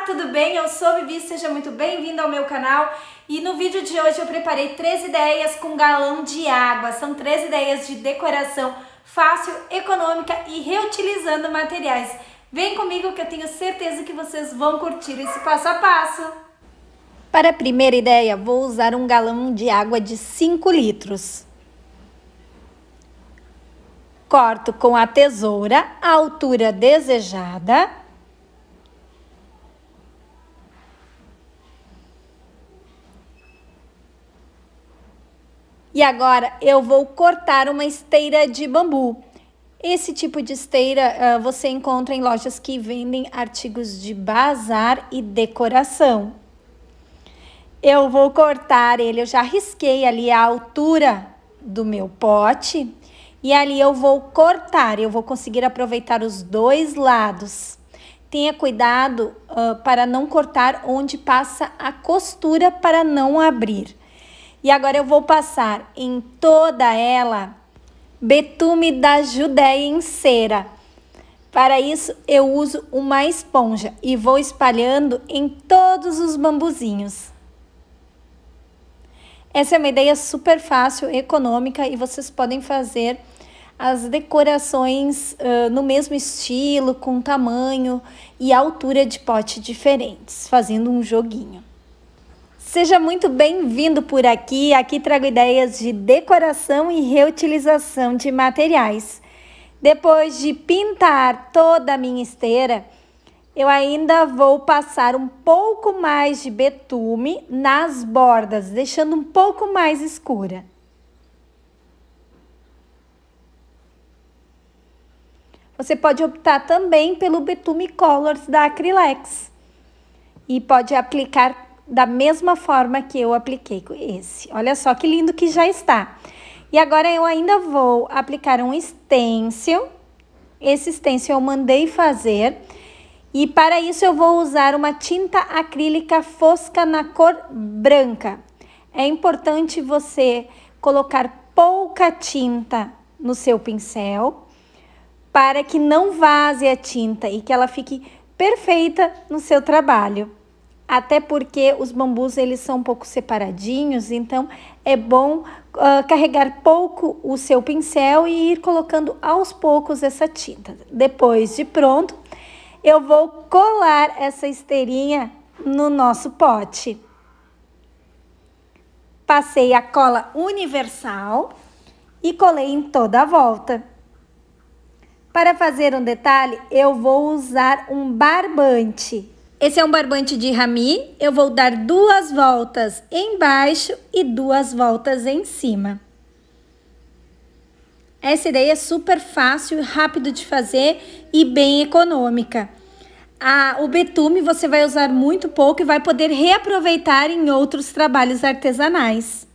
Olá, tudo bem? Eu sou Vivi, seja muito bem-vindo ao meu canal. E no vídeo de hoje eu preparei três ideias com galão de água. São três ideias de decoração fácil, econômica e reutilizando materiais. Vem comigo que eu tenho certeza que vocês vão curtir esse passo a passo. Para a primeira ideia, vou usar um galão de água de 5 litros. Corto com a tesoura a altura desejada E agora eu vou cortar uma esteira de bambu. Esse tipo de esteira uh, você encontra em lojas que vendem artigos de bazar e decoração. Eu vou cortar ele, eu já risquei ali a altura do meu pote e ali eu vou cortar, eu vou conseguir aproveitar os dois lados. Tenha cuidado uh, para não cortar onde passa a costura para não abrir. E agora eu vou passar em toda ela betume da Judéia em cera. Para isso, eu uso uma esponja e vou espalhando em todos os bambuzinhos. Essa é uma ideia super fácil, econômica e vocês podem fazer as decorações uh, no mesmo estilo, com tamanho e altura de pote diferentes, fazendo um joguinho. Seja muito bem-vindo por aqui. Aqui trago ideias de decoração e reutilização de materiais. Depois de pintar toda a minha esteira, eu ainda vou passar um pouco mais de betume nas bordas, deixando um pouco mais escura. Você pode optar também pelo betume Colors da Acrylex e pode aplicar da mesma forma que eu apliquei esse. Olha só que lindo que já está. E agora eu ainda vou aplicar um stencil. Esse stencil eu mandei fazer. E para isso eu vou usar uma tinta acrílica fosca na cor branca. É importante você colocar pouca tinta no seu pincel para que não vaze a tinta e que ela fique perfeita no seu trabalho até porque os bambus eles são um pouco separadinhos, então é bom uh, carregar pouco o seu pincel e ir colocando aos poucos essa tinta. Depois de pronto, eu vou colar essa esteirinha no nosso pote. Passei a cola universal e colei em toda a volta. Para fazer um detalhe, eu vou usar um barbante. Esse é um barbante de rami. Eu vou dar duas voltas embaixo e duas voltas em cima. Essa ideia é super fácil, rápido de fazer e bem econômica. O betume você vai usar muito pouco e vai poder reaproveitar em outros trabalhos artesanais.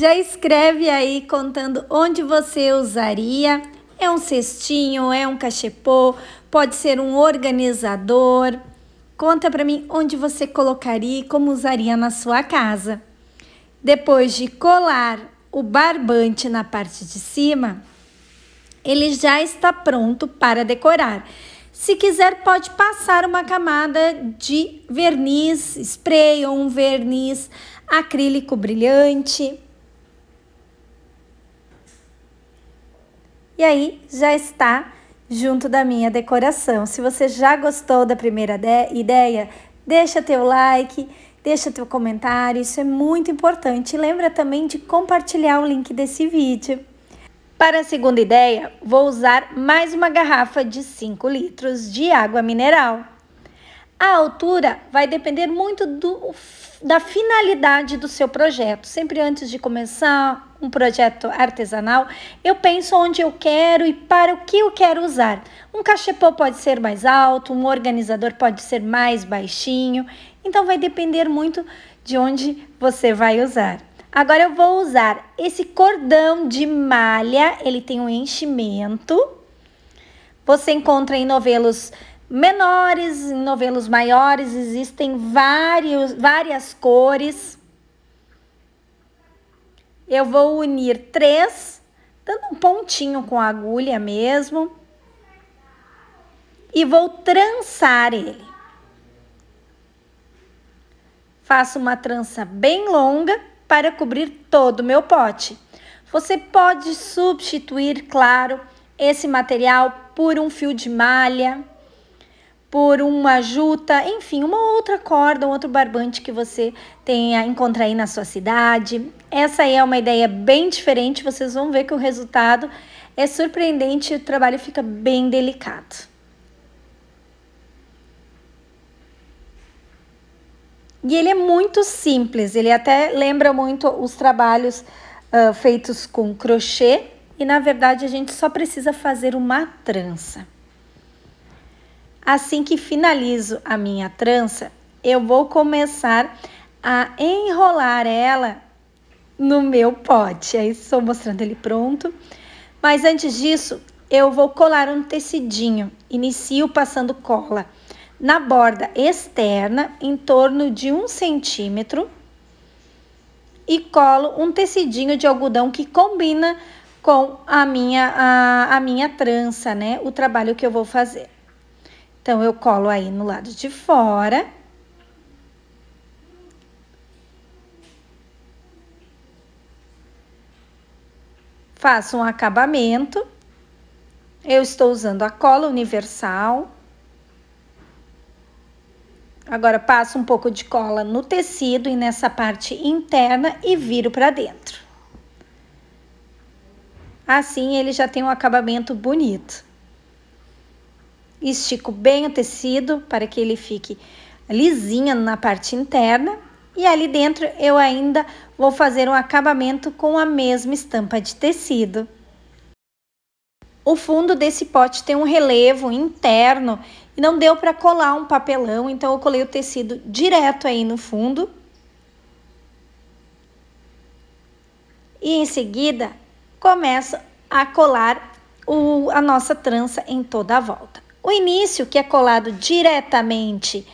Já escreve aí contando onde você usaria. É um cestinho, é um cachepô, pode ser um organizador. Conta para mim onde você colocaria e como usaria na sua casa. Depois de colar o barbante na parte de cima, ele já está pronto para decorar. Se quiser, pode passar uma camada de verniz spray ou um verniz acrílico brilhante. E aí já está junto da minha decoração. Se você já gostou da primeira ideia, deixa teu like, deixa teu comentário, isso é muito importante. lembra também de compartilhar o link desse vídeo. Para a segunda ideia, vou usar mais uma garrafa de 5 litros de água mineral. A altura vai depender muito do, da finalidade do seu projeto. Sempre antes de começar um projeto artesanal, eu penso onde eu quero e para o que eu quero usar. Um cachepô pode ser mais alto, um organizador pode ser mais baixinho, então vai depender muito de onde você vai usar. Agora eu vou usar esse cordão de malha, ele tem um enchimento. Você encontra em novelos menores, em novelos maiores, existem vários, várias cores. Eu vou unir três, dando um pontinho com a agulha mesmo. E vou trançar ele. Faço uma trança bem longa para cobrir todo o meu pote. Você pode substituir, claro, esse material por um fio de malha, por uma juta, enfim, uma outra corda, um outro barbante que você tenha encontrar aí na sua cidade. Essa aí é uma ideia bem diferente, vocês vão ver que o resultado é surpreendente e o trabalho fica bem delicado. E ele é muito simples, ele até lembra muito os trabalhos uh, feitos com crochê e na verdade a gente só precisa fazer uma trança. Assim que finalizo a minha trança, eu vou começar a enrolar ela no meu pote. Aí estou mostrando ele pronto. Mas antes disso, eu vou colar um tecidinho. Inicio passando cola na borda externa, em torno de um centímetro, e colo um tecidinho de algodão que combina com a minha, a, a minha trança, né? O trabalho que eu vou fazer. Então, eu colo aí no lado de fora. Faço um acabamento. Eu estou usando a cola universal. Agora, passo um pouco de cola no tecido e nessa parte interna e viro para dentro. Assim, ele já tem um acabamento bonito. Estico bem o tecido para que ele fique lisinho na parte interna. E ali dentro eu ainda vou fazer um acabamento com a mesma estampa de tecido. O fundo desse pote tem um relevo interno e não deu para colar um papelão, então eu colei o tecido direto aí no fundo. E em seguida, começo a colar o, a nossa trança em toda a volta. O início, que é colado diretamente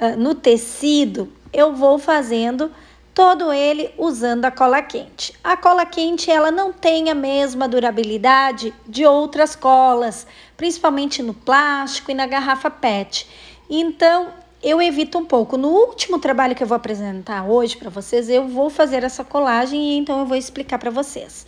uh, no tecido, eu vou fazendo todo ele usando a cola quente. A cola quente ela não tem a mesma durabilidade de outras colas, principalmente no plástico e na garrafa PET. Então, eu evito um pouco. No último trabalho que eu vou apresentar hoje para vocês, eu vou fazer essa colagem e então eu vou explicar para vocês.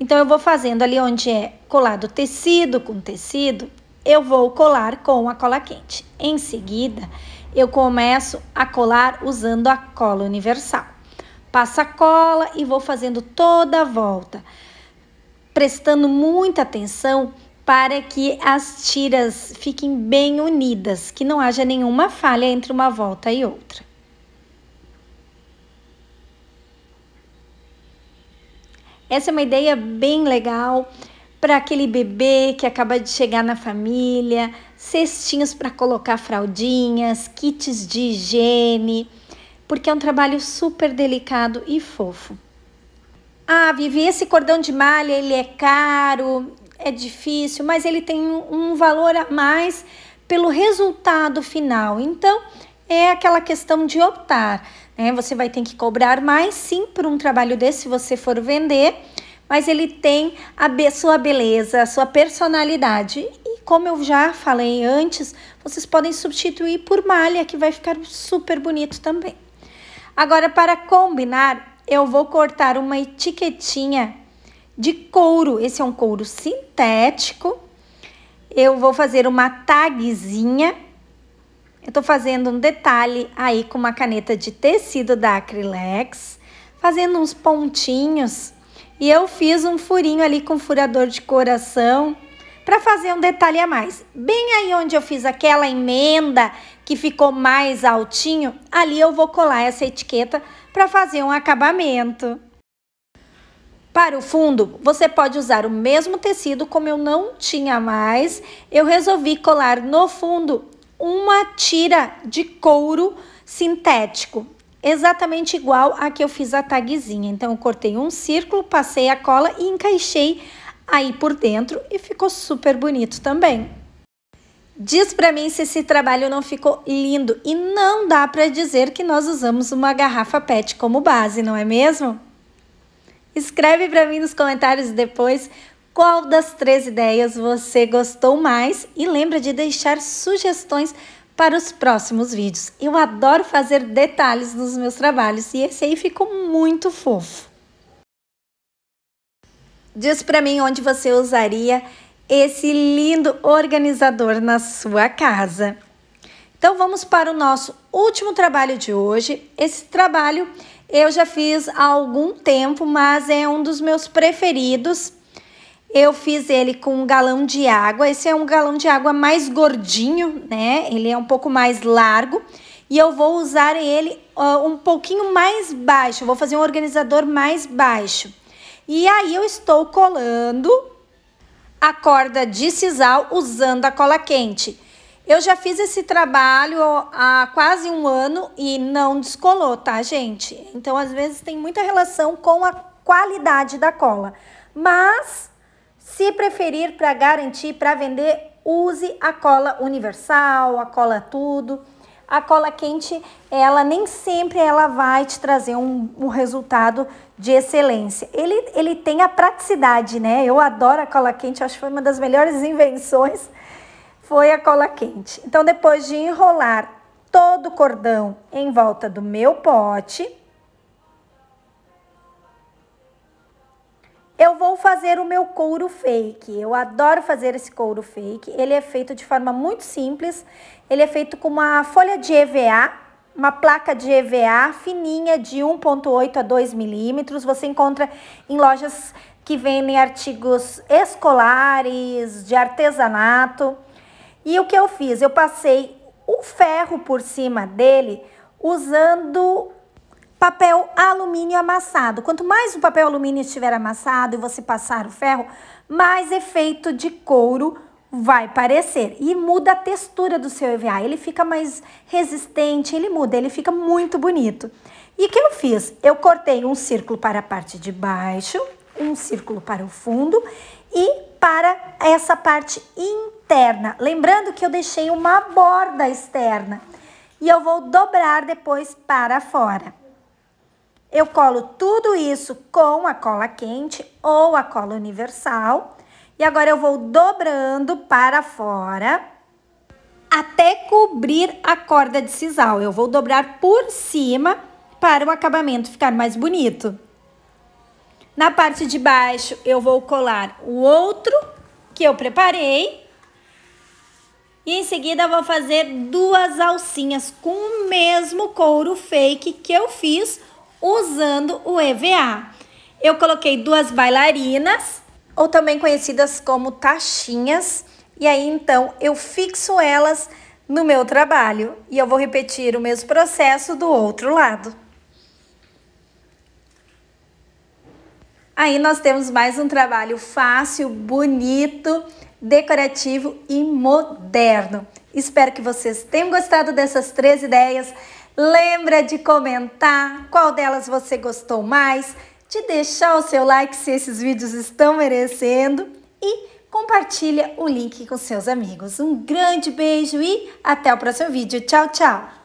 Então, eu vou fazendo ali onde é colado tecido com tecido, eu vou colar com a cola quente. Em seguida, eu começo a colar usando a cola universal. Passo a cola e vou fazendo toda a volta, prestando muita atenção para que as tiras fiquem bem unidas, que não haja nenhuma falha entre uma volta e outra. Essa é uma ideia bem legal para aquele bebê que acaba de chegar na família, cestinhos para colocar fraldinhas, kits de higiene, porque é um trabalho super delicado e fofo. Ah, Vivi, esse cordão de malha, ele é caro, é difícil, mas ele tem um valor a mais pelo resultado final. Então, é aquela questão de optar, né? Você vai ter que cobrar mais, sim, por um trabalho desse, se você for vender, mas ele tem a sua beleza, a sua personalidade. E como eu já falei antes, vocês podem substituir por malha, que vai ficar super bonito também. Agora, para combinar, eu vou cortar uma etiquetinha de couro. Esse é um couro sintético. Eu vou fazer uma tagzinha. Eu tô fazendo um detalhe aí com uma caneta de tecido da Acrylex, fazendo uns pontinhos e eu fiz um furinho ali com furador de coração para fazer um detalhe a mais. Bem aí onde eu fiz aquela emenda que ficou mais altinho, ali eu vou colar essa etiqueta para fazer um acabamento. Para o fundo, você pode usar o mesmo tecido, como eu não tinha mais, eu resolvi colar no fundo uma tira de couro sintético exatamente igual a que eu fiz a tagzinha. Então, eu cortei um círculo, passei a cola e encaixei aí por dentro e ficou super bonito também. Diz para mim se esse trabalho não ficou lindo e não dá para dizer que nós usamos uma garrafa PET como base, não é mesmo? Escreve para mim nos comentários depois qual das três ideias você gostou mais e lembra de deixar sugestões para os próximos vídeos. Eu adoro fazer detalhes nos meus trabalhos e esse aí ficou muito fofo. Diz para mim onde você usaria esse lindo organizador na sua casa. Então vamos para o nosso último trabalho de hoje. Esse trabalho eu já fiz há algum tempo, mas é um dos meus preferidos. Eu fiz ele com um galão de água. Esse é um galão de água mais gordinho, né? Ele é um pouco mais largo. E eu vou usar ele uh, um pouquinho mais baixo. vou fazer um organizador mais baixo. E aí eu estou colando a corda de sisal usando a cola quente. Eu já fiz esse trabalho há quase um ano e não descolou, tá, gente? Então, às vezes, tem muita relação com a qualidade da cola. Mas, se preferir para garantir, para vender, use a cola universal, a cola tudo. A cola quente, ela nem sempre ela vai te trazer um, um resultado de excelência. Ele, ele tem a praticidade, né? Eu adoro a cola quente, acho que foi uma das melhores invenções, foi a cola quente. Então, depois de enrolar todo o cordão em volta do meu pote, eu vou fazer o meu couro fake. Eu adoro fazer esse couro fake. Ele é feito de forma muito simples. Ele é feito com uma folha de EVA, uma placa de EVA fininha de 1.8 a 2 milímetros. Você encontra em lojas que vendem artigos escolares, de artesanato. E o que eu fiz? Eu passei o ferro por cima dele usando papel alumínio amassado. Quanto mais o papel alumínio estiver amassado e você passar o ferro, mais efeito de couro vai parecer e muda a textura do seu EVA. Ele fica mais resistente, ele muda, ele fica muito bonito. E o que eu fiz? Eu cortei um círculo para a parte de baixo, um círculo para o fundo e para essa parte interna. Lembrando que eu deixei uma borda externa e eu vou dobrar depois para fora. Eu colo tudo isso com a cola quente ou a cola universal e agora eu vou dobrando para fora até cobrir a corda de sisal. Eu vou dobrar por cima para o acabamento ficar mais bonito. Na parte de baixo, eu vou colar o outro que eu preparei. E em seguida, vou fazer duas alcinhas com o mesmo couro fake que eu fiz usando o EVA. Eu coloquei duas bailarinas ou também conhecidas como taxinhas. E aí, então, eu fixo elas no meu trabalho e eu vou repetir o mesmo processo do outro lado. Aí nós temos mais um trabalho fácil, bonito, decorativo e moderno. Espero que vocês tenham gostado dessas três ideias. Lembra de comentar qual delas você gostou mais de deixar o seu like se esses vídeos estão merecendo e compartilha o link com seus amigos. Um grande beijo e até o próximo vídeo. Tchau, tchau!